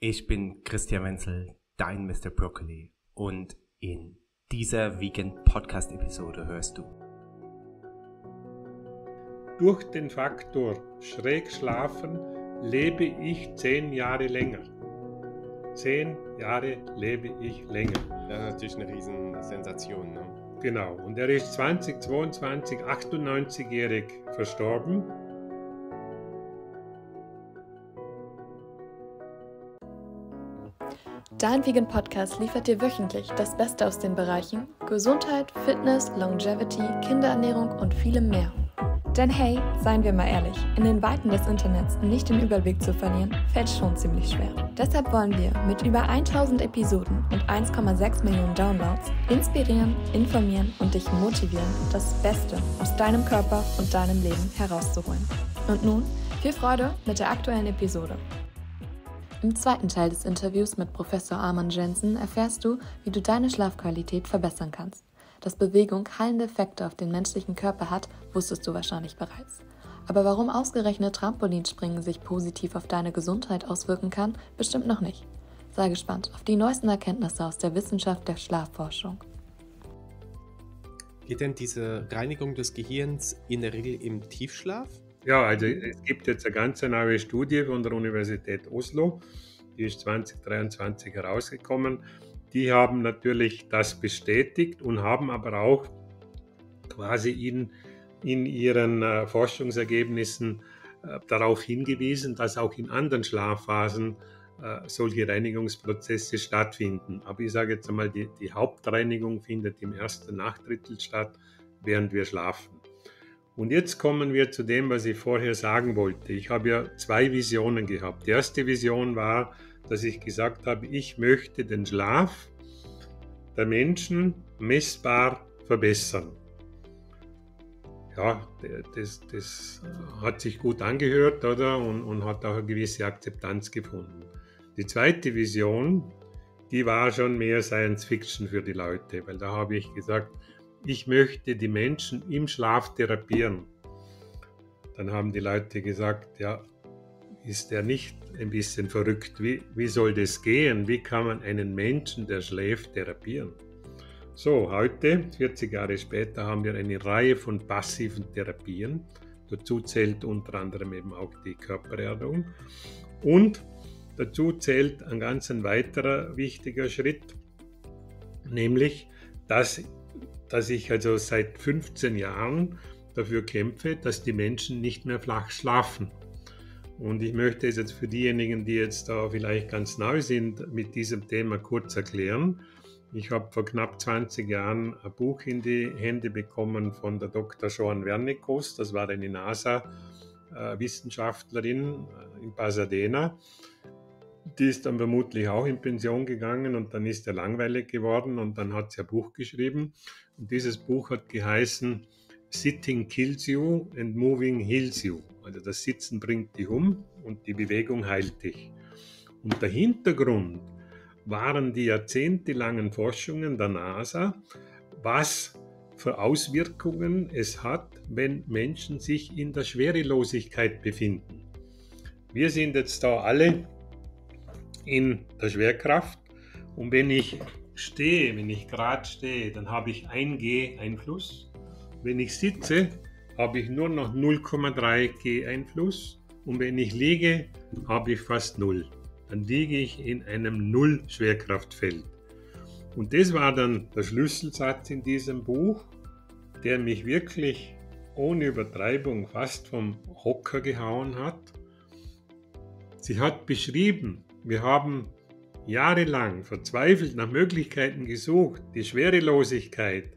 Ich bin Christian Wenzel, dein Mr. Broccoli und in dieser Vegan Podcast Episode hörst du Durch den Faktor schräg schlafen lebe ich zehn Jahre länger. Zehn Jahre lebe ich länger. Das ist natürlich eine Riesensensation. Ne? Genau. Und er ist 2022 98-jährig verstorben. Dein Vegan Podcast liefert dir wöchentlich das Beste aus den Bereichen Gesundheit, Fitness, Longevity, Kinderernährung und vielem mehr. Denn hey, seien wir mal ehrlich, in den Weiten des Internets nicht den Überblick zu verlieren, fällt schon ziemlich schwer. Deshalb wollen wir mit über 1000 Episoden und 1,6 Millionen Downloads inspirieren, informieren und dich motivieren, das Beste aus deinem Körper und deinem Leben herauszuholen. Und nun viel Freude mit der aktuellen Episode. Im zweiten Teil des Interviews mit Professor Arman Jensen erfährst du, wie du deine Schlafqualität verbessern kannst. Dass Bewegung heilende Effekte auf den menschlichen Körper hat, wusstest du wahrscheinlich bereits. Aber warum ausgerechnet Trampolinspringen sich positiv auf deine Gesundheit auswirken kann, bestimmt noch nicht. Sei gespannt auf die neuesten Erkenntnisse aus der Wissenschaft der Schlafforschung. Geht denn diese Reinigung des Gehirns in der Regel im Tiefschlaf? Ja, also es gibt jetzt eine ganz neue Studie von der Universität Oslo, die ist 2023 herausgekommen. Die haben natürlich das bestätigt und haben aber auch quasi in, in ihren äh, Forschungsergebnissen äh, darauf hingewiesen, dass auch in anderen Schlafphasen äh, solche Reinigungsprozesse stattfinden. Aber ich sage jetzt einmal, die, die Hauptreinigung findet im ersten Nachtdrittel statt, während wir schlafen. Und jetzt kommen wir zu dem, was ich vorher sagen wollte. Ich habe ja zwei Visionen gehabt. Die erste Vision war, dass ich gesagt habe, ich möchte den Schlaf der Menschen messbar verbessern. Ja, das, das hat sich gut angehört, oder? Und, und hat auch eine gewisse Akzeptanz gefunden. Die zweite Vision, die war schon mehr Science Fiction für die Leute, weil da habe ich gesagt, ich möchte die Menschen im Schlaf therapieren. Dann haben die Leute gesagt, ja, ist der nicht ein bisschen verrückt? Wie, wie soll das gehen? Wie kann man einen Menschen, der schläft, therapieren? So, heute, 40 Jahre später, haben wir eine Reihe von passiven Therapien. Dazu zählt unter anderem eben auch die Körpererdung. Und dazu zählt ein ganz ein weiterer wichtiger Schritt, nämlich, dass dass ich also seit 15 Jahren dafür kämpfe, dass die Menschen nicht mehr flach schlafen. Und ich möchte es jetzt für diejenigen, die jetzt da vielleicht ganz neu sind, mit diesem Thema kurz erklären. Ich habe vor knapp 20 Jahren ein Buch in die Hände bekommen von der Dr. Joan Wernicos. Das war eine NASA-Wissenschaftlerin äh, in Pasadena. Die ist dann vermutlich auch in Pension gegangen und dann ist er langweilig geworden und dann hat sie ein Buch geschrieben. Und dieses Buch hat geheißen Sitting Kills You and Moving Heals You. Also das Sitzen bringt dich um und die Bewegung heilt dich. Und der Hintergrund waren die jahrzehntelangen Forschungen der NASA, was für Auswirkungen es hat, wenn Menschen sich in der Schwerelosigkeit befinden. Wir sind jetzt da alle in der Schwerkraft. Und wenn ich stehe, wenn ich gerade stehe, dann habe ich 1 G Einfluss. Wenn ich sitze, habe ich nur noch 0,3 G Einfluss. Und wenn ich liege, habe ich fast 0. Dann liege ich in einem Null-Schwerkraftfeld. Und das war dann der Schlüsselsatz in diesem Buch, der mich wirklich ohne Übertreibung fast vom Hocker gehauen hat. Sie hat beschrieben, wir haben jahrelang verzweifelt nach Möglichkeiten gesucht, die Schwerelosigkeit,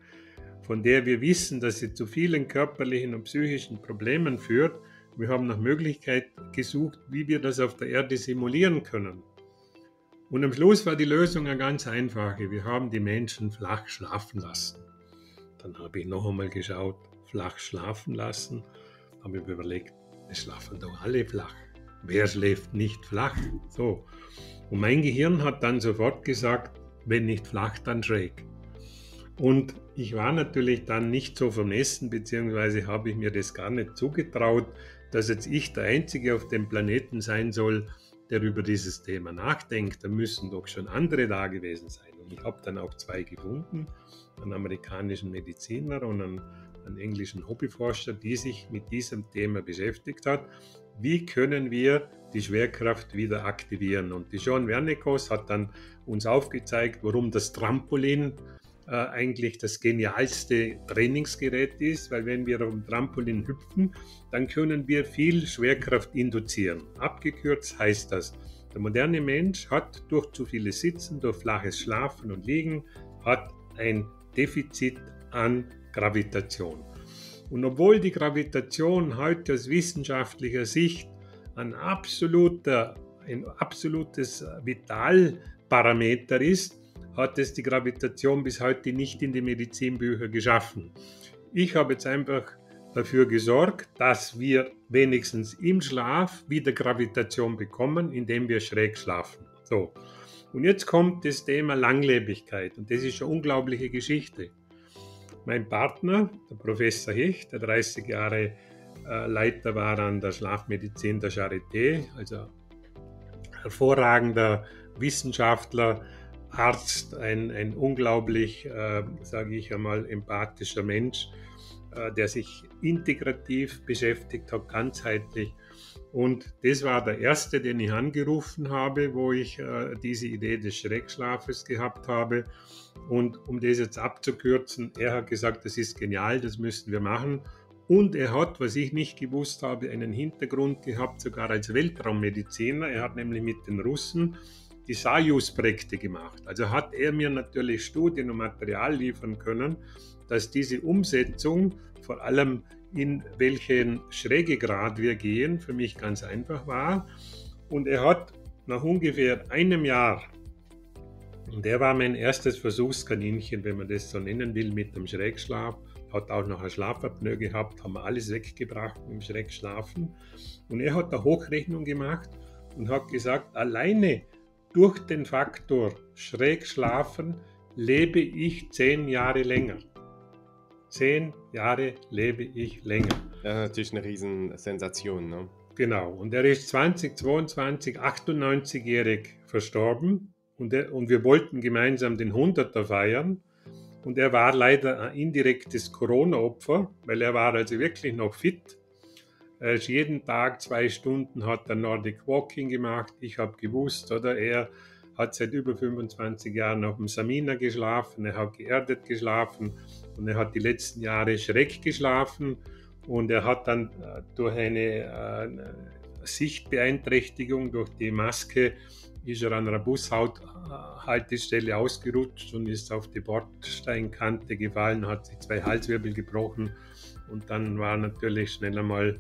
von der wir wissen, dass sie zu vielen körperlichen und psychischen Problemen führt, wir haben nach Möglichkeiten gesucht, wie wir das auf der Erde simulieren können. Und am Schluss war die Lösung eine ganz einfache. Wir haben die Menschen flach schlafen lassen. Dann habe ich noch einmal geschaut, flach schlafen lassen, habe ich überlegt, es schlafen doch alle flach. Wer schläft nicht flach? So. Und mein Gehirn hat dann sofort gesagt, wenn nicht flach, dann schräg. Und ich war natürlich dann nicht so vermessen, beziehungsweise habe ich mir das gar nicht zugetraut, dass jetzt ich der Einzige auf dem Planeten sein soll, der über dieses Thema nachdenkt, dann müssen doch schon andere da gewesen sein. Und ich habe dann auch zwei gefunden, einen amerikanischen Mediziner und einen, einen englischen Hobbyforscher, die sich mit diesem Thema beschäftigt hat. Wie können wir die Schwerkraft wieder aktivieren? Und die John Wernicos hat dann uns aufgezeigt, warum das Trampolin äh, eigentlich das genialste Trainingsgerät ist, weil wenn wir auf dem Trampolin hüpfen, dann können wir viel Schwerkraft induzieren. Abgekürzt heißt das, der moderne Mensch hat durch zu vieles Sitzen, durch flaches Schlafen und Liegen, hat ein Defizit an Gravitation. Und obwohl die Gravitation heute aus wissenschaftlicher Sicht ein, absoluter, ein absolutes Vitalparameter ist, hat es die Gravitation bis heute nicht in die Medizinbücher geschaffen. Ich habe jetzt einfach dafür gesorgt, dass wir wenigstens im Schlaf wieder Gravitation bekommen, indem wir schräg schlafen. So. Und jetzt kommt das Thema Langlebigkeit und das ist eine unglaubliche Geschichte. Mein Partner, der Professor Hecht, der 30 Jahre Leiter war an der Schlafmedizin der Charité, also hervorragender Wissenschaftler, Arzt, ein, ein unglaublich, äh, sage ich einmal, empathischer Mensch, äh, der sich integrativ beschäftigt hat, ganzheitlich. Und das war der erste, den ich angerufen habe, wo ich äh, diese Idee des Schreckschlafes gehabt habe. Und um das jetzt abzukürzen, er hat gesagt, das ist genial, das müssten wir machen. Und er hat, was ich nicht gewusst habe, einen Hintergrund gehabt, sogar als Weltraummediziner. Er hat nämlich mit den Russen die Sajus-Projekte gemacht. Also hat er mir natürlich Studien und Material liefern können, dass diese Umsetzung, vor allem in welchen Schrägegrad wir gehen, für mich ganz einfach war. Und er hat nach ungefähr einem Jahr, und der war mein erstes Versuchskaninchen, wenn man das so nennen will, mit dem Schrägschlaf, hat auch noch eine Schlafapnoe gehabt, haben wir alles weggebracht im Schrägschlafen. Und er hat eine Hochrechnung gemacht und hat gesagt, alleine durch den Faktor schräg schlafen lebe ich zehn Jahre länger. Zehn Jahre lebe ich länger. Das ist natürlich eine Riesensensation. Ne? Genau. Und er ist 2022 98-jährig verstorben und, er, und wir wollten gemeinsam den 100er feiern. Und er war leider ein indirektes Corona-Opfer, weil er war also wirklich noch fit. Er ist jeden Tag zwei Stunden hat er Nordic Walking gemacht. Ich habe gewusst, oder? Er hat seit über 25 Jahren auf dem Samina geschlafen, er hat geerdet geschlafen und er hat die letzten Jahre schreck geschlafen. Und er hat dann äh, durch eine äh, Sichtbeeinträchtigung durch die Maske ist er an einer Bushaltestelle ausgerutscht und ist auf die Bordsteinkante gefallen, hat sich zwei Halswirbel gebrochen und dann war natürlich schnell einmal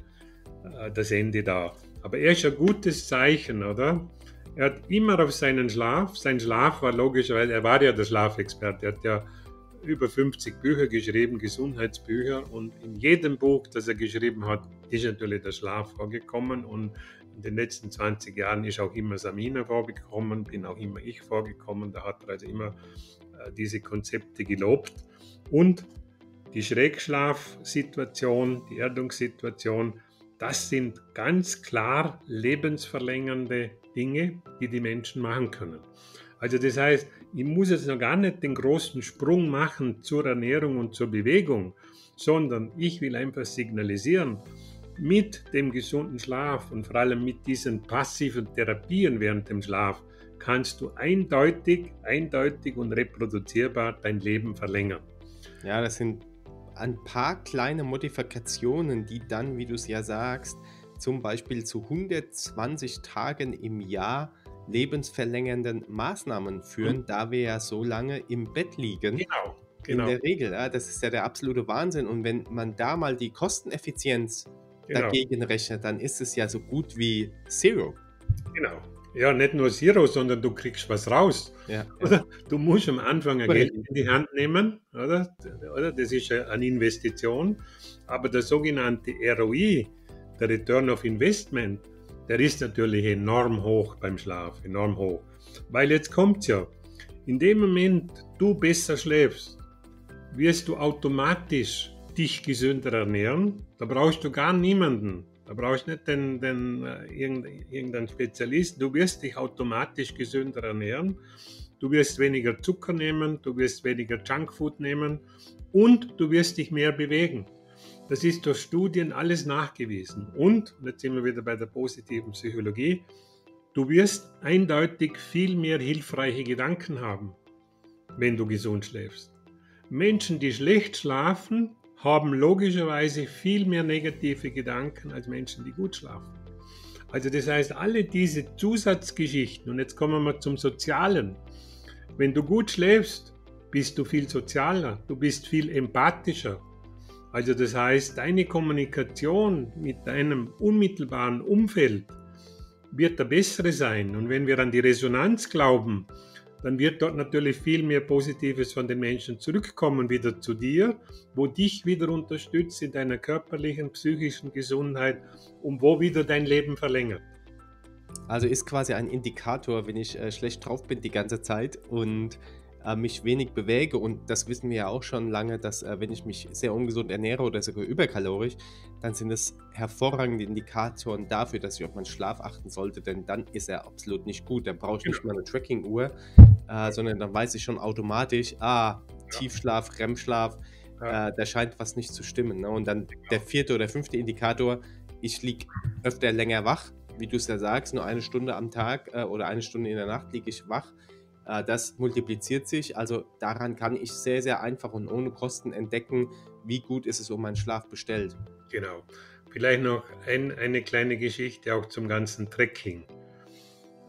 äh, das Ende da. Aber er ist ein gutes Zeichen, oder? Er hat immer auf seinen Schlaf, sein Schlaf war logisch, weil er war ja der Schlafexperte, er hat ja über 50 Bücher geschrieben, Gesundheitsbücher und in jedem Buch, das er geschrieben hat, ist natürlich der Schlaf vorgekommen und in den letzten 20 Jahren ist auch immer Samina vorgekommen, bin auch immer ich vorgekommen, da hat er also immer äh, diese Konzepte gelobt und die Schrägschlafsituation, die Erdungssituation, das sind ganz klar lebensverlängernde Dinge, die die Menschen machen können. Also das heißt, ich muss jetzt noch gar nicht den großen Sprung machen zur Ernährung und zur Bewegung, sondern ich will einfach signalisieren, mit dem gesunden Schlaf und vor allem mit diesen passiven Therapien während dem Schlaf kannst du eindeutig, eindeutig und reproduzierbar dein Leben verlängern. Ja, das sind ein paar kleine Modifikationen, die dann, wie du es ja sagst, zum Beispiel zu 120 Tagen im Jahr lebensverlängernden Maßnahmen führen, mhm. da wir ja so lange im Bett liegen. Genau. Genau. In der Regel, ja, das ist ja der absolute Wahnsinn. Und wenn man da mal die Kosteneffizienz genau. dagegen rechnet, dann ist es ja so gut wie Zero. Genau. Ja, nicht nur Zero, sondern du kriegst was raus. Ja, oder? Du musst am Anfang ein Geld in die Hand nehmen, oder? oder? Das ist eine Investition. Aber der sogenannte ROI, der Return of Investment, der ist natürlich enorm hoch beim Schlaf, enorm hoch. Weil jetzt kommt es ja, in dem Moment du besser schläfst, wirst du automatisch dich gesünder ernähren. Da brauchst du gar niemanden Da brauchst du nicht den, den, äh, irgendeinen Spezialist. Du wirst dich automatisch gesünder ernähren. Du wirst weniger Zucker nehmen, du wirst weniger Junkfood nehmen und du wirst dich mehr bewegen. Das ist durch Studien alles nachgewiesen. Und, und jetzt sind wir wieder bei der positiven Psychologie, du wirst eindeutig viel mehr hilfreiche Gedanken haben, wenn du gesund schläfst. Menschen, die schlecht schlafen, haben logischerweise viel mehr negative Gedanken als Menschen, die gut schlafen. Also das heißt, alle diese Zusatzgeschichten, und jetzt kommen wir zum Sozialen. Wenn du gut schläfst, bist du viel sozialer, du bist viel empathischer. Also das heißt, deine Kommunikation mit deinem unmittelbaren Umfeld wird der bessere sein. Und wenn wir an die Resonanz glauben, dann wird dort natürlich viel mehr Positives von den Menschen zurückkommen wieder zu dir, wo dich wieder unterstützt in deiner körperlichen, psychischen Gesundheit und wo wieder dein Leben verlängert. Also ist quasi ein Indikator, wenn ich äh, schlecht drauf bin die ganze Zeit und äh, mich wenig bewege und das wissen wir ja auch schon lange, dass äh, wenn ich mich sehr ungesund ernähre oder sogar überkalorisch, dann sind es hervorragende Indikatoren dafür, dass ich auf meinen Schlaf achten sollte, denn dann ist er absolut nicht gut. Dann brauche ich nicht genau. mehr eine Tracking-Uhr, äh, sondern dann weiß ich schon automatisch, ah, Tiefschlaf, REM-Schlaf, ja. äh, da scheint was nicht zu stimmen. Ne? Und dann genau. der vierte oder fünfte Indikator, ich liege öfter länger wach, wie du es ja sagst, nur eine Stunde am Tag äh, oder eine Stunde in der Nacht liege ich wach äh, das multipliziert sich. Also daran kann ich sehr, sehr einfach und ohne Kosten entdecken, wie gut ist es um meinen Schlaf bestellt. Genau. Vielleicht noch ein, eine kleine Geschichte auch zum ganzen Trekking.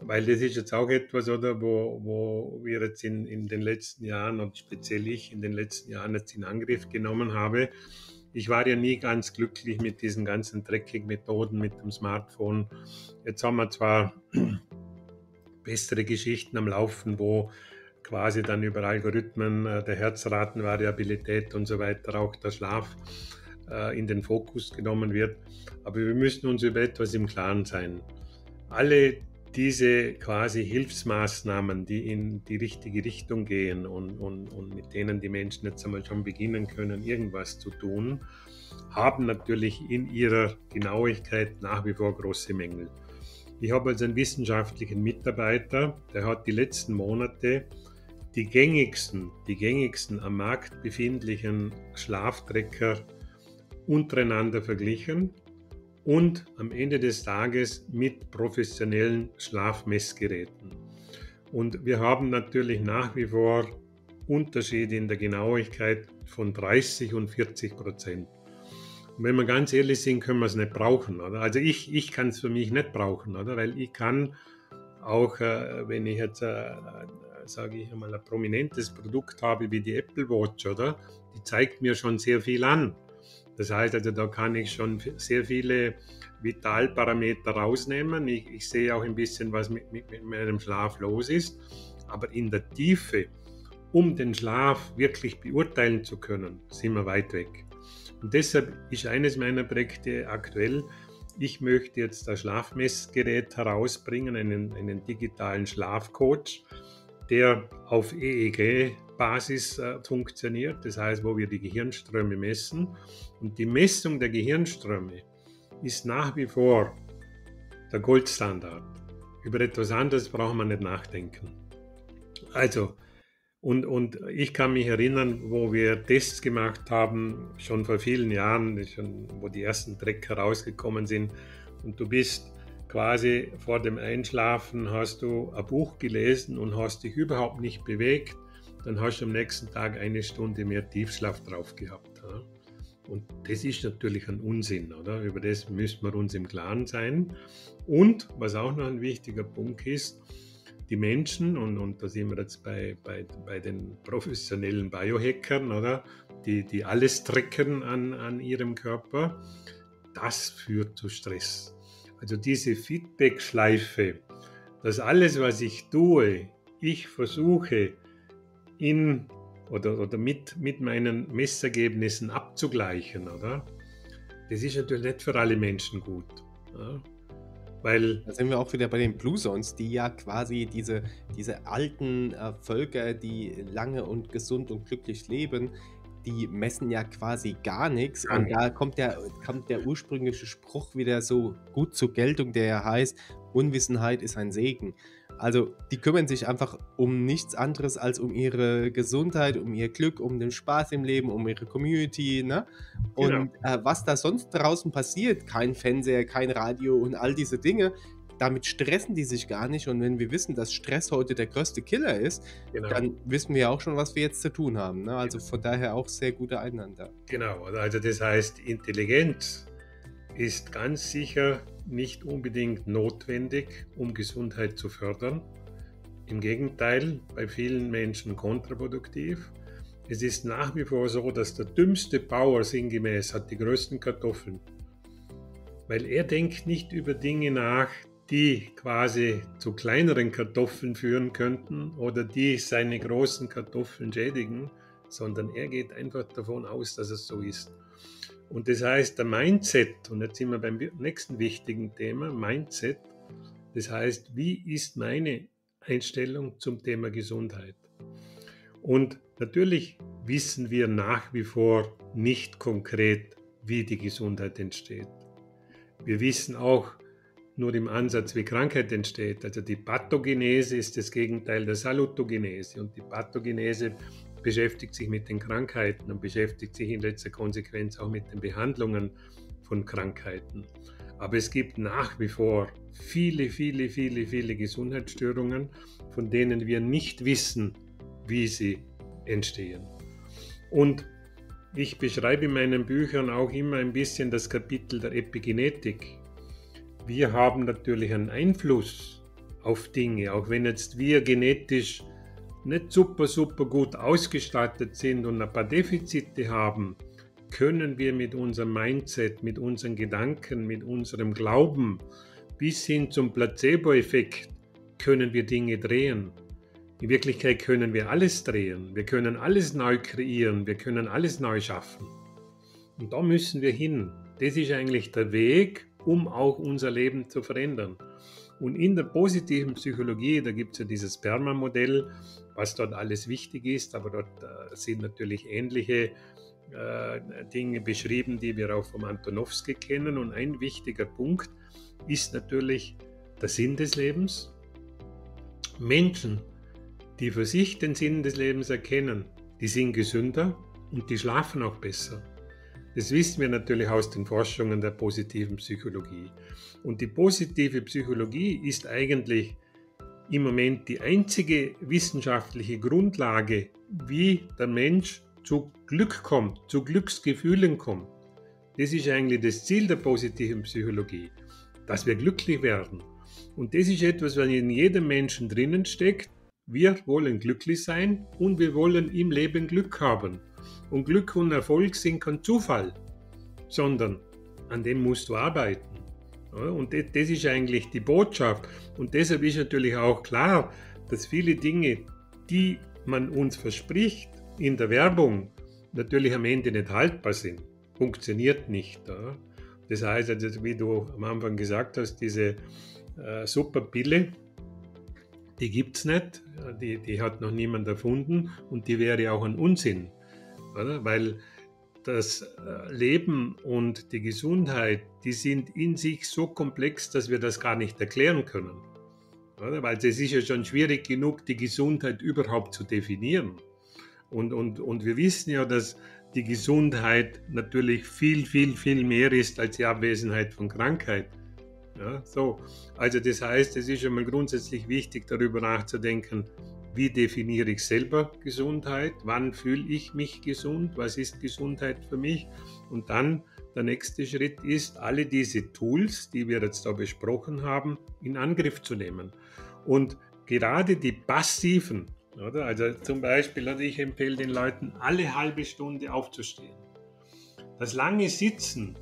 Weil das ist jetzt auch etwas, oder, wo, wo wir jetzt in, in den letzten Jahren und speziell ich in den letzten Jahren jetzt in Angriff genommen habe. Ich war ja nie ganz glücklich mit diesen ganzen Trekking-Methoden mit dem Smartphone. Jetzt haben wir zwar bessere Geschichten am Laufen, wo quasi dann über Algorithmen äh, der Herzratenvariabilität und so weiter auch der Schlaf äh, in den Fokus genommen wird. Aber wir müssen uns über etwas im Klaren sein. Alle diese quasi Hilfsmaßnahmen, die in die richtige Richtung gehen und, und, und mit denen die Menschen jetzt einmal schon beginnen können, irgendwas zu tun, haben natürlich in ihrer Genauigkeit nach wie vor große Mängel. Ich habe also einen wissenschaftlichen Mitarbeiter, der hat die letzten Monate die gängigsten, die gängigsten am Markt befindlichen Schlaftrecker untereinander verglichen und am Ende des Tages mit professionellen Schlafmessgeräten. Und wir haben natürlich nach wie vor Unterschiede in der Genauigkeit von 30 und 40 Prozent. Und wenn wir ganz ehrlich sind, können wir es nicht brauchen. Oder? Also ich, ich kann es für mich nicht brauchen, oder? weil ich kann auch, äh, wenn ich jetzt, äh, äh, sage ich einmal, ein prominentes Produkt habe wie die Apple Watch, oder? die zeigt mir schon sehr viel an. Das heißt also, da kann ich schon sehr viele Vitalparameter rausnehmen. Ich, ich sehe auch ein bisschen, was mit, mit, mit meinem Schlaf los ist. Aber in der Tiefe, um den Schlaf wirklich beurteilen zu können, sind wir weit weg. Und deshalb ist eines meiner Projekte aktuell, ich möchte jetzt ein Schlafmessgerät herausbringen, einen, einen digitalen Schlafcoach, der auf EEG-Basis äh, funktioniert, das heißt, wo wir die Gehirnströme messen. Und die Messung der Gehirnströme ist nach wie vor der Goldstandard. Über etwas anderes braucht man nicht nachdenken. Also, und, und ich kann mich erinnern, wo wir Tests gemacht haben, schon vor vielen Jahren, schon, wo die ersten Trecker rausgekommen sind. Und du bist quasi vor dem Einschlafen, hast du ein Buch gelesen und hast dich überhaupt nicht bewegt. Dann hast du am nächsten Tag eine Stunde mehr Tiefschlaf drauf gehabt. Und das ist natürlich ein Unsinn, oder? Über das müssen wir uns im Klaren sein. Und was auch noch ein wichtiger Punkt ist, die Menschen, und, und da sind wir jetzt bei, bei, bei den professionellen Biohackern, oder? Die, die alles trecken an, an ihrem Körper, das führt zu Stress. Also diese Feedback-Schleife, dass alles, was ich tue, ich versuche in oder, oder mit, mit meinen Messergebnissen abzugleichen, oder? Das ist natürlich nicht für alle Menschen gut. Ja? Weil da sind wir auch wieder bei den Blue Zones, die ja quasi diese, diese alten äh, Völker, die lange und gesund und glücklich leben, die messen ja quasi gar nichts. Und da kommt der, kommt der ursprüngliche Spruch wieder so gut zur Geltung, der ja heißt, Unwissenheit ist ein Segen. Also die kümmern sich einfach um nichts anderes als um ihre Gesundheit, um ihr Glück, um den Spaß im Leben, um ihre Community. Ne? Und genau. äh, was da sonst draußen passiert, kein Fernseher, kein Radio und all diese Dinge, damit stressen die sich gar nicht. Und wenn wir wissen, dass Stress heute der größte Killer ist, genau. dann wissen wir auch schon, was wir jetzt zu tun haben. Ne? Also von daher auch sehr gute Einander. Genau, also das heißt, Intelligenz ist ganz sicher nicht unbedingt notwendig, um Gesundheit zu fördern. Im Gegenteil, bei vielen Menschen kontraproduktiv. Es ist nach wie vor so, dass der dümmste Bauer sinngemäß hat die größten Kartoffeln. Weil er denkt nicht über Dinge nach, die quasi zu kleineren Kartoffeln führen könnten oder die seine großen Kartoffeln schädigen, sondern er geht einfach davon aus, dass es so ist. Und das heißt, der Mindset, und jetzt sind wir beim nächsten wichtigen Thema, Mindset, das heißt, wie ist meine Einstellung zum Thema Gesundheit? Und natürlich wissen wir nach wie vor nicht konkret, wie die Gesundheit entsteht. Wir wissen auch nur im Ansatz, wie Krankheit entsteht. Also die Pathogenese ist das Gegenteil der Salutogenese und die Pathogenese beschäftigt sich mit den Krankheiten und beschäftigt sich in letzter Konsequenz auch mit den Behandlungen von Krankheiten. Aber es gibt nach wie vor viele, viele, viele, viele Gesundheitsstörungen, von denen wir nicht wissen, wie sie entstehen. Und ich beschreibe in meinen Büchern auch immer ein bisschen das Kapitel der Epigenetik. Wir haben natürlich einen Einfluss auf Dinge, auch wenn jetzt wir genetisch nicht super, super gut ausgestattet sind und ein paar Defizite haben, können wir mit unserem Mindset, mit unseren Gedanken, mit unserem Glauben bis hin zum Placebo-Effekt können wir Dinge drehen. In Wirklichkeit können wir alles drehen, wir können alles neu kreieren, wir können alles neu schaffen. Und da müssen wir hin. Das ist eigentlich der Weg, um auch unser Leben zu verändern. Und in der positiven Psychologie, da gibt es ja dieses Sperma-Modell, was dort alles wichtig ist, aber dort äh, sind natürlich ähnliche äh, Dinge beschrieben, die wir auch vom Antonowski kennen. Und ein wichtiger Punkt ist natürlich der Sinn des Lebens. Menschen, die für sich den Sinn des Lebens erkennen, die sind gesünder und die schlafen auch besser. Das wissen wir natürlich aus den Forschungen der positiven Psychologie. Und die positive Psychologie ist eigentlich im Moment die einzige wissenschaftliche Grundlage, wie der Mensch zu Glück kommt, zu Glücksgefühlen kommt. Das ist eigentlich das Ziel der positiven Psychologie, dass wir glücklich werden. Und das ist etwas, was in jedem Menschen drinnen steckt. Wir wollen glücklich sein und wir wollen im Leben Glück haben. Und Glück und Erfolg sind kein Zufall, sondern an dem musst du arbeiten. Und das ist eigentlich die Botschaft. Und deshalb ist natürlich auch klar, dass viele Dinge, die man uns verspricht in der Werbung, natürlich am Ende nicht haltbar sind. Funktioniert nicht. Das heißt, also, wie du am Anfang gesagt hast, diese äh, Superpille, die gibt es nicht, die, die hat noch niemand erfunden und die wäre auch ein Unsinn. Oder? Weil das äh, Leben und die Gesundheit, die sind in sich so komplex, dass wir das gar nicht erklären können. Oder? Weil es ist ja schon schwierig genug, die Gesundheit überhaupt zu definieren. Und, und, und wir wissen ja, dass die Gesundheit natürlich viel, viel, viel mehr ist als die Abwesenheit von Krankheit. Ja, so. Also das heißt, es ist schon mal grundsätzlich wichtig, darüber nachzudenken, wie definiere ich selber Gesundheit? Wann fühle ich mich gesund? Was ist Gesundheit für mich? Und dann der nächste Schritt ist, alle diese Tools, die wir jetzt da besprochen haben, in Angriff zu nehmen. Und gerade die passiven, oder? Also zum Beispiel, also ich empfehle den Leuten, alle halbe Stunde aufzustehen. Das lange Sitzen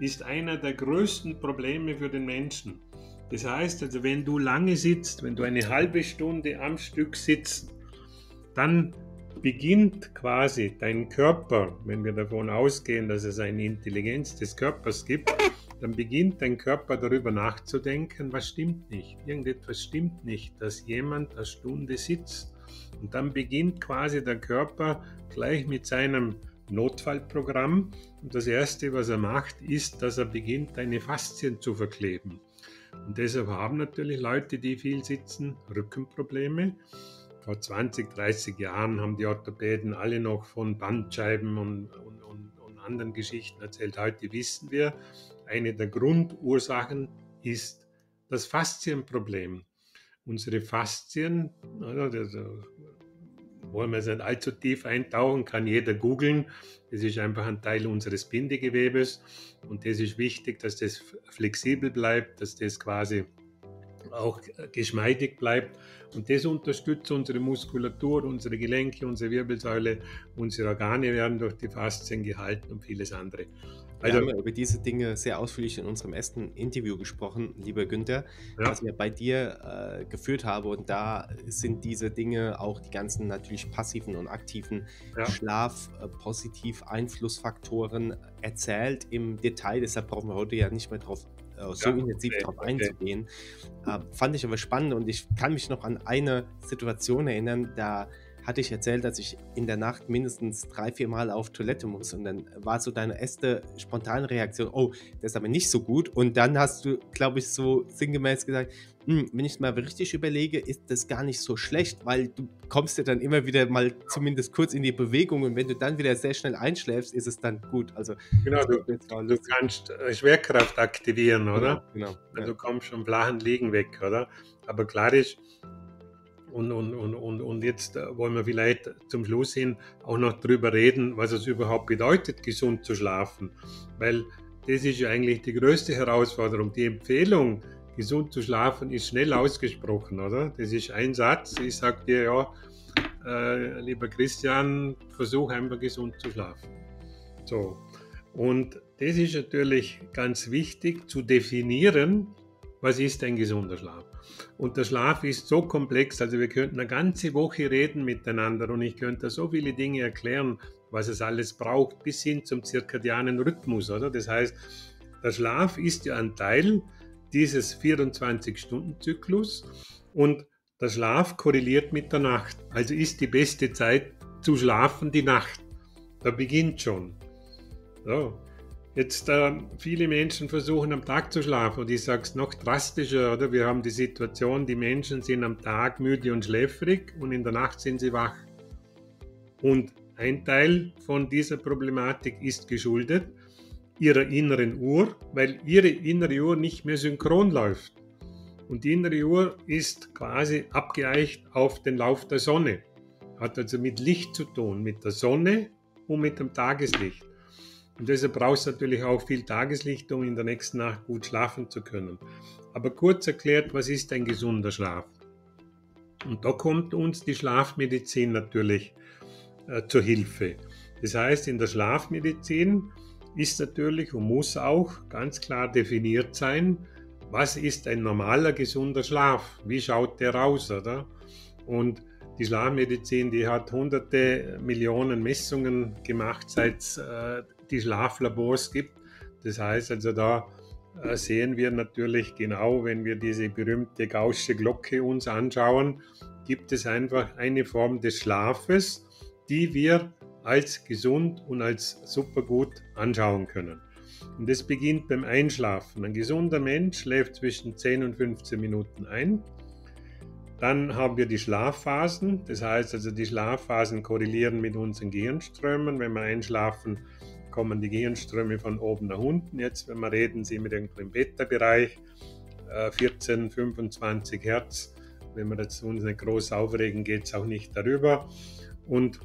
ist einer der größten Probleme für den Menschen. Das heißt also, wenn du lange sitzt, wenn du eine halbe Stunde am Stück sitzt, dann beginnt quasi dein Körper, wenn wir davon ausgehen, dass es eine Intelligenz des Körpers gibt, dann beginnt dein Körper darüber nachzudenken, was stimmt nicht. Irgendetwas stimmt nicht, dass jemand eine Stunde sitzt. Und dann beginnt quasi der Körper gleich mit seinem Notfallprogramm. Und das Erste, was er macht, ist, dass er beginnt, deine Faszien zu verkleben. Und deshalb haben natürlich Leute, die viel sitzen, Rückenprobleme. Vor 20, 30 Jahren haben die Orthopäden alle noch von Bandscheiben und, und, und, und anderen Geschichten erzählt. Heute wissen wir, eine der Grundursachen ist das Faszienproblem. Unsere Faszien, also wollen wir jetzt nicht allzu tief eintauchen, kann jeder googeln. Das ist einfach ein Teil unseres Bindegewebes und das ist wichtig, dass das flexibel bleibt, dass das quasi auch geschmeidig bleibt. Und das unterstützt unsere Muskulatur, unsere Gelenke, unsere Wirbelsäule, unsere Organe werden durch die Faszien gehalten und vieles andere. Wir also, haben ja über diese Dinge sehr ausführlich in unserem ersten Interview gesprochen, lieber Günther, ja. was ich bei dir äh, geführt habe. Und da sind diese Dinge, auch die ganzen natürlich passiven und aktiven ja. Schlaf-positiv-Einflussfaktoren erzählt im Detail. Deshalb brauchen wir heute ja nicht mehr drauf äh, so ja, intensiv okay, darauf einzugehen. Äh, fand ich aber spannend und ich kann mich noch an eine Situation erinnern, da hatte ich erzählt, dass ich in der Nacht mindestens drei, vier Mal auf Toilette muss. Und dann war so deine erste spontane Reaktion, oh, das ist aber nicht so gut. Und dann hast du, glaube ich, so sinngemäß gesagt, hm, wenn ich es mal richtig überlege, ist das gar nicht so schlecht, weil du kommst ja dann immer wieder mal zumindest kurz in die Bewegung und wenn du dann wieder sehr schnell einschläfst, ist es dann gut. Also genau, du, du kannst äh, Schwerkraft aktivieren, oder? Genau. genau ja. Du kommst vom flachen Liegen weg, oder? Aber klar ist, und, und, und, und, und jetzt äh, wollen wir vielleicht zum Schluss hin auch noch darüber reden, was es überhaupt bedeutet, gesund zu schlafen. Weil das ist ja eigentlich die größte Herausforderung. Die Empfehlung, gesund zu schlafen, ist schnell ausgesprochen, oder? Das ist ein Satz. Ich sage dir, ja, äh, lieber Christian, versuch einfach gesund zu schlafen. So. Und das ist natürlich ganz wichtig zu definieren, was ist ein gesunder Schlaf. Und der Schlaf ist so komplex, also wir könnten eine ganze Woche reden miteinander und ich könnte so viele Dinge erklären, was es alles braucht, bis hin zum zirkadianen Rhythmus, oder? Das heißt, der Schlaf ist ja ein Teil dieses 24-Stunden-Zyklus und der Schlaf korreliert mit der Nacht. Also ist die beste Zeit zu schlafen die Nacht. Da beginnt schon. So. Jetzt äh, viele Menschen versuchen am Tag zu schlafen und ich sage es noch drastischer, oder? Wir haben die Situation, die Menschen sind am Tag müde und schläfrig und in der Nacht sind sie wach. Und ein Teil von dieser Problematik ist geschuldet ihrer inneren Uhr, weil ihre innere Uhr nicht mehr synchron läuft. Und die innere Uhr ist quasi abgeeicht auf den Lauf der Sonne. Hat also mit Licht zu tun, mit der Sonne und mit dem Tageslicht. Und deshalb brauchst du natürlich auch viel Tageslicht, um in der nächsten Nacht gut schlafen zu können. Aber kurz erklärt, was ist ein gesunder Schlaf? Und da kommt uns die Schlafmedizin natürlich äh, zur Hilfe. Das heißt, in der Schlafmedizin ist natürlich und muss auch ganz klar definiert sein, was ist ein normaler gesunder Schlaf? Wie schaut der aus, oder? Und die Schlafmedizin, die hat hunderte Millionen Messungen gemacht, seit äh, die Schlaflabors gibt. Das heißt also, da äh, sehen wir natürlich genau, wenn wir diese berühmte Gaußsche Glocke uns anschauen, gibt es einfach eine Form des Schlafes, die wir als gesund und als supergut anschauen können. Und das beginnt beim Einschlafen. Ein gesunder Mensch schläft zwischen 10 und 15 Minuten ein. Dann haben wir die Schlafphasen, das heißt also die Schlafphasen korrelieren mit unseren Gehirnströmen. Wenn wir einschlafen, kommen die Gehirnströme von oben nach unten. Jetzt, wenn wir reden, sind wir irgendwo im Beta-Bereich, 14, äh, 25 Hertz. Wenn wir jetzt uns nicht groß aufregen, geht es auch nicht darüber. Und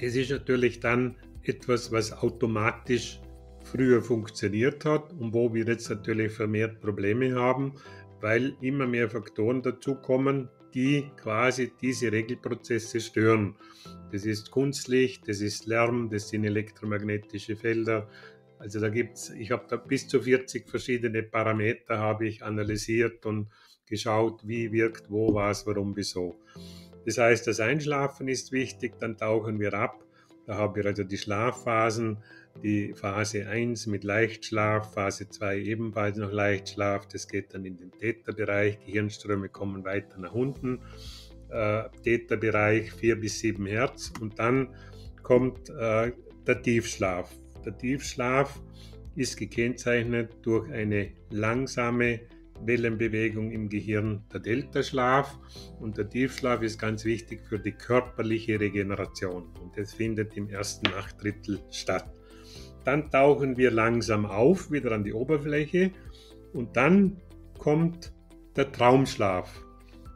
das ist natürlich dann etwas, was automatisch früher funktioniert hat und wo wir jetzt natürlich vermehrt Probleme haben, weil immer mehr Faktoren dazukommen, die quasi diese Regelprozesse stören. Das ist Kunstlicht, das ist Lärm, das sind elektromagnetische Felder. Also da gibt es, ich habe da bis zu 40 verschiedene Parameter habe ich analysiert und geschaut, wie wirkt wo, was, warum, wieso. Das heißt, das Einschlafen ist wichtig, dann tauchen wir ab. Da haben wir also die Schlafphasen, die Phase 1 mit Leichtschlaf, Phase 2 ebenfalls noch Leichtschlaf, das geht dann in den Theta-Bereich, Gehirnströme kommen weiter nach unten. Äh, Theta-Bereich 4 bis 7 Hertz und dann kommt äh, der Tiefschlaf. Der Tiefschlaf ist gekennzeichnet durch eine langsame Wellenbewegung im Gehirn, der Deltaschlaf. Und der Tiefschlaf ist ganz wichtig für die körperliche Regeneration. Und das findet im ersten Nachtdrittel statt. Dann tauchen wir langsam auf, wieder an die Oberfläche. Und dann kommt der Traumschlaf.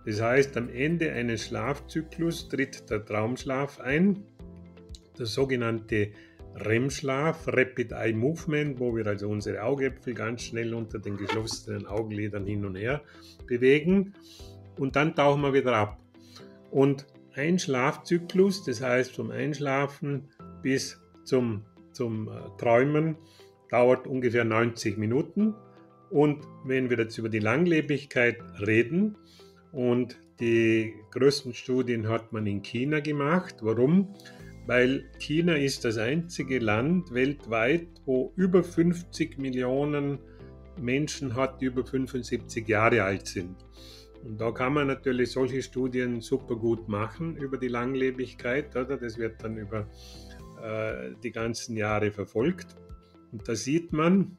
Das heißt, am Ende eines Schlafzyklus tritt der Traumschlaf ein, der sogenannte REM-Schlaf, Rapid Eye Movement, wo wir also unsere Augäpfel ganz schnell unter den geschlossenen Augenlidern hin und her bewegen und dann tauchen wir wieder ab. Und ein Schlafzyklus, das heißt vom Einschlafen bis zum, zum äh, Träumen, dauert ungefähr 90 Minuten. Und wenn wir jetzt über die Langlebigkeit reden, und die größten Studien hat man in China gemacht. Warum? weil China ist das einzige Land weltweit, wo über 50 Millionen Menschen hat, die über 75 Jahre alt sind. Und da kann man natürlich solche Studien super gut machen über die Langlebigkeit. Oder? Das wird dann über äh, die ganzen Jahre verfolgt. Und da sieht man,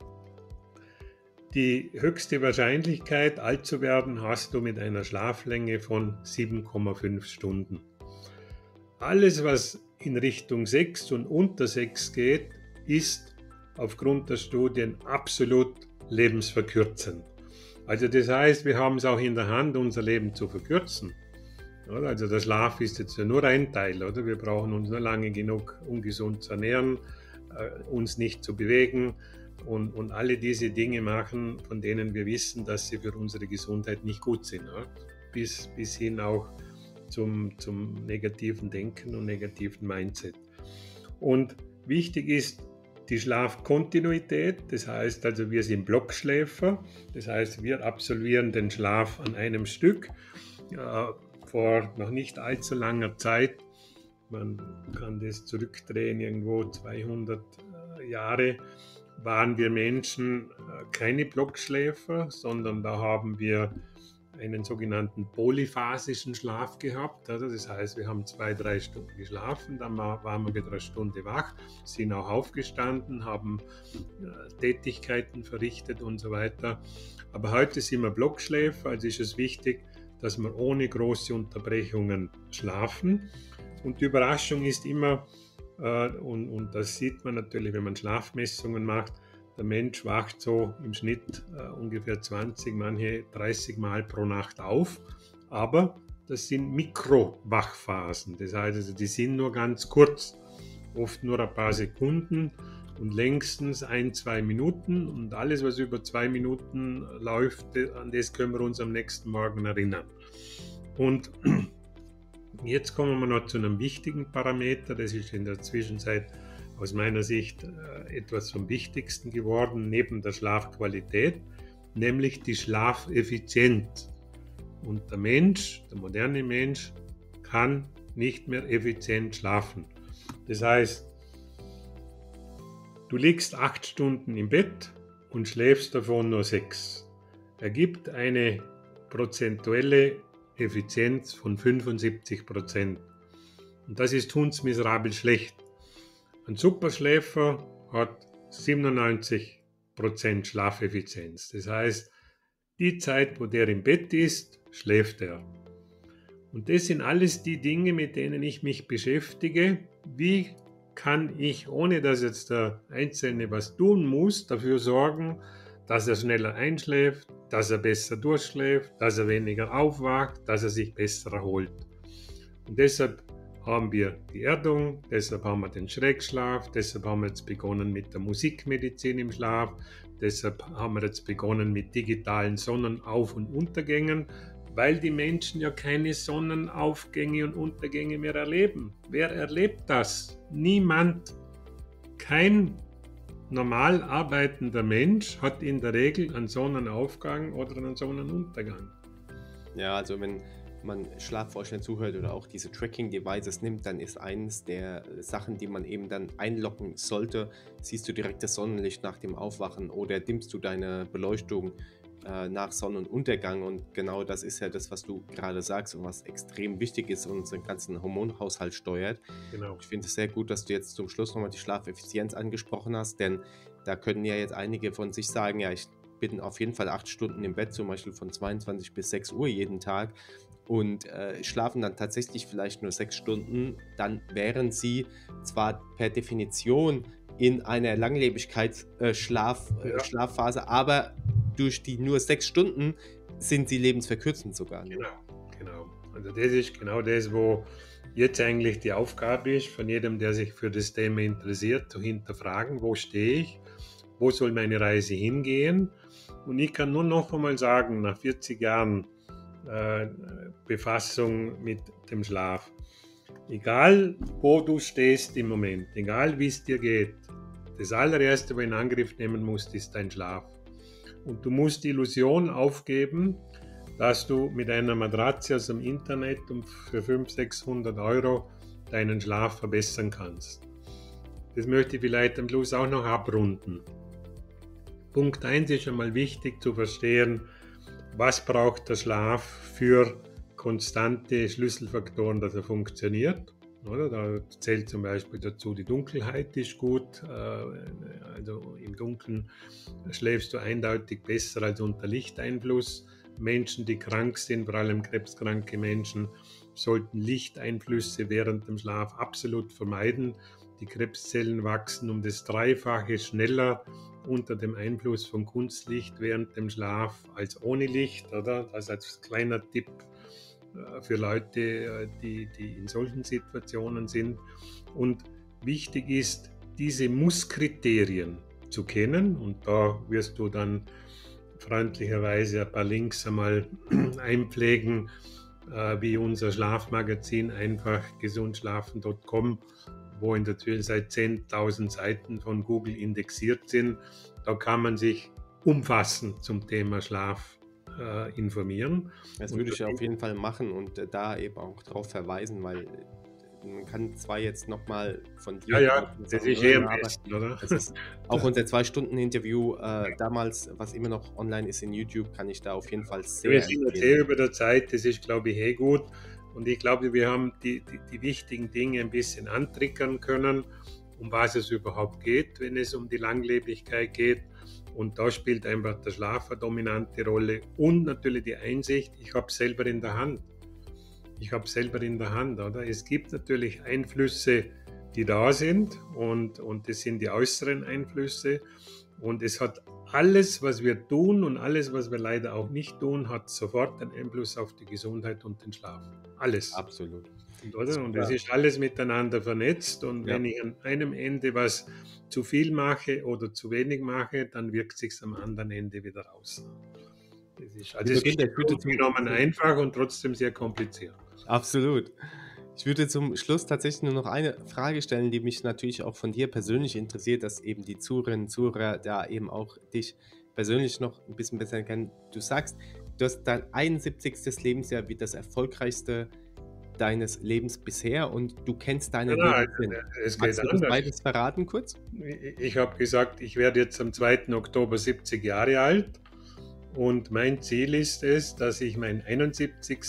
die höchste Wahrscheinlichkeit, alt zu werden, hast du mit einer Schlaflänge von 7,5 Stunden. Alles, was in Richtung 6 und unter 6 geht, ist aufgrund der Studien absolut lebensverkürzend. Also das heißt, wir haben es auch in der Hand, unser Leben zu verkürzen. Also der Schlaf ist jetzt nur ein Teil, oder? Wir brauchen uns nur lange genug ungesund zu ernähren, äh, uns nicht zu bewegen und, und alle diese Dinge machen, von denen wir wissen, dass sie für unsere Gesundheit nicht gut sind. Bis, bis hin auch zum, zum negativen Denken und negativen Mindset. Und wichtig ist die Schlafkontinuität, das heißt also wir sind Blockschläfer, das heißt wir absolvieren den Schlaf an einem Stück. Äh, vor noch nicht allzu langer Zeit, man kann das zurückdrehen, irgendwo 200 äh, Jahre, waren wir Menschen äh, keine Blockschläfer, sondern da haben wir einen sogenannten polyphasischen Schlaf gehabt. Also das heißt, wir haben zwei, drei Stunden geschlafen, dann waren wir wieder eine Stunde wach, sind auch aufgestanden, haben äh, Tätigkeiten verrichtet und so weiter. Aber heute sind wir Blockschläfer, also ist es wichtig, dass wir ohne große Unterbrechungen schlafen. Und die Überraschung ist immer, und, und das sieht man natürlich, wenn man Schlafmessungen macht, der Mensch wacht so im Schnitt äh, ungefähr 20, manche 30 Mal pro Nacht auf, aber das sind Mikrowachphasen. Das heißt, also, die sind nur ganz kurz, oft nur ein paar Sekunden und längstens ein, zwei Minuten. Und alles, was über zwei Minuten läuft, an das können wir uns am nächsten Morgen erinnern. Und jetzt kommen wir noch zu einem wichtigen Parameter, das ist in der Zwischenzeit aus meiner Sicht äh, etwas vom Wichtigsten geworden neben der Schlafqualität, nämlich die Schlafeffizienz. Und der Mensch, der moderne Mensch, kann nicht mehr effizient schlafen. Das heißt, du liegst acht Stunden im Bett und schläfst davon nur sechs. Ergibt eine prozentuelle Effizienz von 75 Prozent. Und das ist hundsmiserabel schlecht. Ein Superschläfer hat 97% Schlafeffizienz. Das heißt, die Zeit, wo der im Bett ist, schläft er. Und das sind alles die Dinge, mit denen ich mich beschäftige. Wie kann ich, ohne dass jetzt der Einzelne was tun muss, dafür sorgen, dass er schneller einschläft, dass er besser durchschläft, dass er weniger aufwacht, dass er sich besser erholt. Und deshalb haben wir die Erdung, deshalb haben wir den Schrägschlaf, deshalb haben wir jetzt begonnen mit der Musikmedizin im Schlaf, deshalb haben wir jetzt begonnen mit digitalen Sonnenauf- und Untergängen, weil die Menschen ja keine Sonnenaufgänge und Untergänge mehr erleben. Wer erlebt das? Niemand. Kein normal arbeitender Mensch hat in der Regel einen Sonnenaufgang oder einen Sonnenuntergang. Ja, also wenn man Schlafforschern zuhört oder auch diese Tracking-Devices nimmt, dann ist eines der Sachen, die man eben dann einloggen sollte, siehst du direkt das Sonnenlicht nach dem Aufwachen oder dimmst du deine Beleuchtung äh, nach Sonnenuntergang. Und genau das ist ja das, was du gerade sagst und was extrem wichtig ist und unseren ganzen Hormonhaushalt steuert. Genau. Ich finde es sehr gut, dass du jetzt zum Schluss nochmal die Schlafeffizienz angesprochen hast, denn da können ja jetzt einige von sich sagen, ja, ich bin auf jeden Fall acht Stunden im Bett, zum Beispiel von 22 bis 6 Uhr jeden Tag und äh, schlafen dann tatsächlich vielleicht nur sechs Stunden, dann wären sie zwar per Definition in einer Langlebigkeitsschlaf, äh, ja. Schlafphase, aber durch die nur sechs Stunden sind sie lebensverkürzend sogar. Ne? Genau, genau. Also das ist genau das, wo jetzt eigentlich die Aufgabe ist von jedem, der sich für das Thema interessiert, zu hinterfragen, wo stehe ich, wo soll meine Reise hingehen. Und ich kann nur noch einmal sagen, nach 40 Jahren äh, Befassung mit dem Schlaf, egal wo du stehst im Moment, egal wie es dir geht, das allererste, was du in Angriff nehmen musst, ist dein Schlaf. Und du musst die Illusion aufgeben, dass du mit einer Matratze aus dem Internet für 500, 600 Euro deinen Schlaf verbessern kannst. Das möchte ich vielleicht am Schluss auch noch abrunden. Punkt 1 ist einmal wichtig zu verstehen, was braucht der Schlaf für konstante Schlüsselfaktoren, dass er funktioniert. Oder? Da zählt zum Beispiel dazu, die Dunkelheit ist gut. Äh, also im Dunkeln schläfst du eindeutig besser als unter Lichteinfluss. Menschen, die krank sind, vor allem krebskranke Menschen, sollten Lichteinflüsse während dem Schlaf absolut vermeiden. Die Krebszellen wachsen um das Dreifache schneller unter dem Einfluss von Kunstlicht während dem Schlaf als ohne Licht, oder? Das als kleiner Tipp für Leute, äh, die, die in solchen Situationen sind. Und wichtig ist, diese Musskriterien zu kennen. Und da wirst du dann freundlicherweise ein paar Links einmal einpflegen, äh, wie unser Schlafmagazin einfach gesundschlafen.com, wo in der Zwischenzeit 10.000 Seiten von Google indexiert sind. Da kann man sich umfassend zum Thema Schlaf äh, informieren. Das würde ich ja auf jeden Fall machen und äh, da eben auch darauf verweisen, weil äh, man kann zwar jetzt nochmal von dir. Ja, ja, das ist eh am besten, oder? Auch unser Zwei-Stunden-Interview äh, damals, was immer noch online ist in YouTube, kann ich da auf jeden Fall sehr. Wir sind eh über der Zeit, das ist, glaube ich, eh gut. Und ich glaube, wir haben die, die, die wichtigen Dinge ein bisschen antriggern können, um was es überhaupt geht, wenn es um die Langlebigkeit geht. Und da spielt einfach der Schlaf eine dominante Rolle und natürlich die Einsicht, ich habe selber in der Hand. Ich habe selber in der Hand, oder? Es gibt natürlich Einflüsse, die da sind und, und das sind die äußeren Einflüsse. Und es hat alles, was wir tun und alles, was wir leider auch nicht tun, hat sofort einen Einfluss auf die Gesundheit und den Schlaf. Alles. Absolut. Oder? Und es ist alles miteinander vernetzt. Und ja. wenn ich an einem Ende was zu viel mache oder zu wenig mache, dann wirkt sich am anderen Ende wieder aus. Das ist, also es ist genommen einfach und trotzdem sehr kompliziert. Absolut. Ich würde zum Schluss tatsächlich nur noch eine Frage stellen, die mich natürlich auch von dir persönlich interessiert, dass eben die Zuhörerinnen und Zuhörer da eben auch dich persönlich noch ein bisschen besser kennen. Du sagst, du hast dein 71. Lebensjahr wie das erfolgreichste deines Lebens bisher und du kennst deine ja, Lebenswin. Es Magst du das beides verraten kurz? Ich habe gesagt, ich werde jetzt am 2. Oktober 70 Jahre alt und mein Ziel ist es, dass ich mein 71.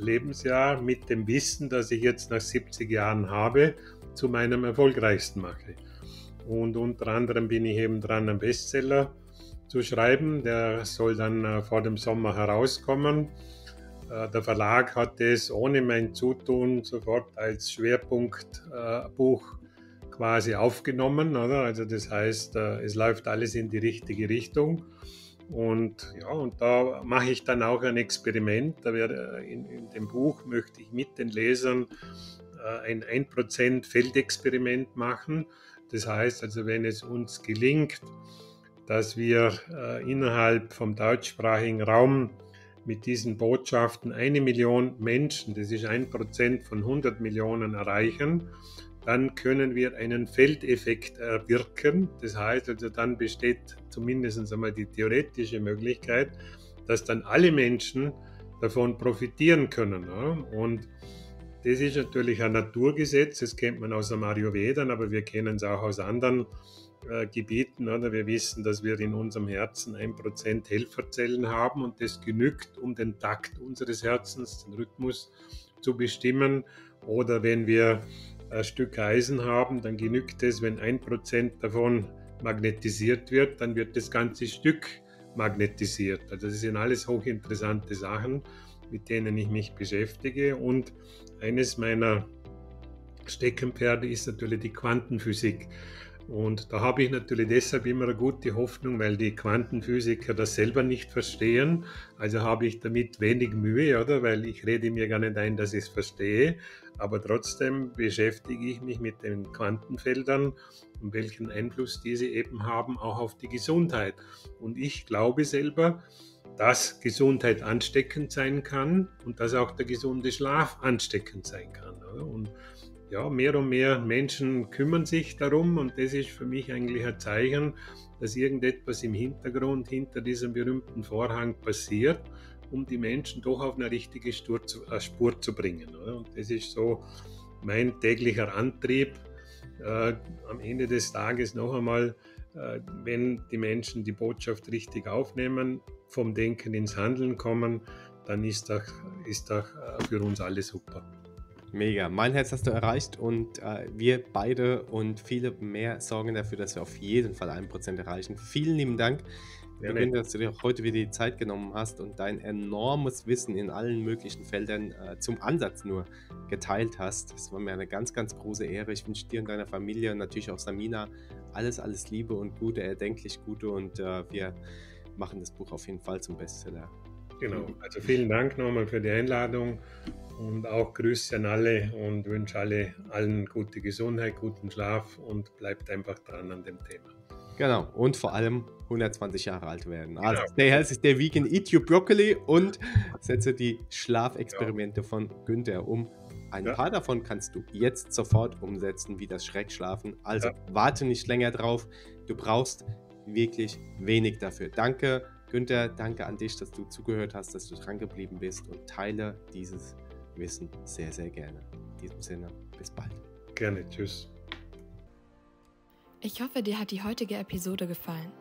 Lebensjahr mit dem Wissen, das ich jetzt nach 70 Jahren habe, zu meinem erfolgreichsten mache. Und unter anderem bin ich eben dran, einen Bestseller zu schreiben. Der soll dann äh, vor dem Sommer herauskommen. Äh, der Verlag hat es ohne mein Zutun sofort als Schwerpunktbuch äh, quasi aufgenommen. Oder? Also das heißt, äh, es läuft alles in die richtige Richtung. Und ja, und da mache ich dann auch ein Experiment. In, in dem Buch möchte ich mit den Lesern ein 1% Feldexperiment machen. Das heißt also, wenn es uns gelingt, dass wir innerhalb vom deutschsprachigen Raum mit diesen Botschaften eine Million Menschen, das ist ein Prozent von 100 Millionen, erreichen, dann können wir einen Feldeffekt erwirken. Das heißt, also dann besteht zumindest einmal die theoretische Möglichkeit, dass dann alle Menschen davon profitieren können. Und das ist natürlich ein Naturgesetz, das kennt man aus dem Ayurveda, aber wir kennen es auch aus anderen äh, Gebieten. Oder? Wir wissen, dass wir in unserem Herzen ein Prozent Helferzellen haben und das genügt, um den Takt unseres Herzens, den Rhythmus zu bestimmen. Oder wenn wir ein Stück Eisen haben, dann genügt es, wenn ein Prozent davon magnetisiert wird, dann wird das ganze Stück magnetisiert. Also das sind alles hochinteressante Sachen, mit denen ich mich beschäftige. Und eines meiner Steckenpferde ist natürlich die Quantenphysik. Und da habe ich natürlich deshalb immer eine gute Hoffnung, weil die Quantenphysiker das selber nicht verstehen. Also habe ich damit wenig Mühe, oder? Weil ich rede mir gar nicht ein, dass ich es verstehe. Aber trotzdem beschäftige ich mich mit den Quantenfeldern und welchen Einfluss diese eben haben, auch auf die Gesundheit. Und ich glaube selber, dass Gesundheit ansteckend sein kann und dass auch der gesunde Schlaf ansteckend sein kann. Oder? Und ja, mehr und mehr Menschen kümmern sich darum und das ist für mich eigentlich ein Zeichen, dass irgendetwas im Hintergrund hinter diesem berühmten Vorhang passiert, um die Menschen doch auf eine richtige Spur zu, äh, Spur zu bringen. Oder? Und das ist so mein täglicher Antrieb. Äh, am Ende des Tages noch einmal, äh, wenn die Menschen die Botschaft richtig aufnehmen, vom Denken ins Handeln kommen, dann ist das, ist das äh, für uns alle super. Mega. Mein Herz hast du erreicht und äh, wir beide und viele mehr sorgen dafür, dass wir auf jeden Fall ein Prozent erreichen. Vielen lieben Dank, Beginn, dass du dir auch heute wieder die Zeit genommen hast und dein enormes Wissen in allen möglichen Feldern äh, zum Ansatz nur geteilt hast. Das war mir eine ganz, ganz große Ehre. Ich wünsche dir und deiner Familie und natürlich auch Samina alles, alles Liebe und Gute, erdenklich Gute und äh, wir machen das Buch auf jeden Fall zum Bestseller. Genau, also vielen Dank nochmal für die Einladung und auch Grüße an alle und wünsche alle allen gute Gesundheit, guten Schlaf und bleibt einfach dran an dem Thema. Genau, und vor allem 120 Jahre alt werden. Also genau. stay healthy, stay vegan, eat your broccoli und setze die Schlafexperimente ja. von Günther um. Ein ja. paar davon kannst du jetzt sofort umsetzen, wie das Schreckschlafen. Also ja. warte nicht länger drauf. Du brauchst wirklich wenig dafür. Danke Günther, danke an dich, dass du zugehört hast, dass du dran geblieben bist und teile dieses Wissen sehr, sehr gerne. In diesem Sinne, bis bald. Gerne, tschüss. Ich hoffe, dir hat die heutige Episode gefallen.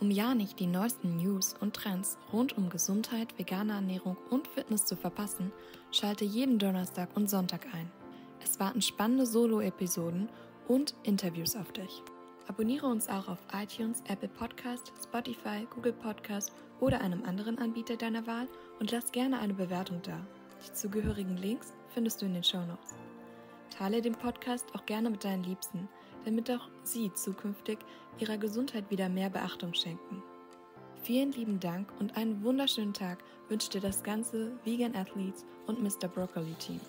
Um ja nicht die neuesten News und Trends rund um Gesundheit, vegane Ernährung und Fitness zu verpassen, schalte jeden Donnerstag und Sonntag ein. Es warten spannende Solo-Episoden und Interviews auf dich. Abonniere uns auch auf iTunes, Apple Podcast, Spotify, Google Podcast oder einem anderen Anbieter deiner Wahl und lass gerne eine Bewertung da. Die zugehörigen Links findest du in den Show Notes. Teile den Podcast auch gerne mit deinen Liebsten, damit auch sie zukünftig ihrer Gesundheit wieder mehr Beachtung schenken. Vielen lieben Dank und einen wunderschönen Tag wünscht dir das ganze Vegan Athletes und Mr. Broccoli Team.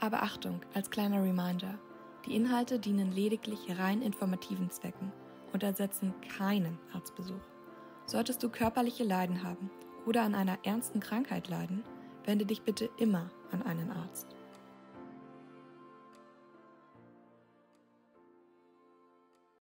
Aber Achtung, als kleiner Reminder, die Inhalte dienen lediglich rein informativen Zwecken und ersetzen keinen Arztbesuch. Solltest du körperliche Leiden haben oder an einer ernsten Krankheit leiden, wende dich bitte immer an einen Arzt.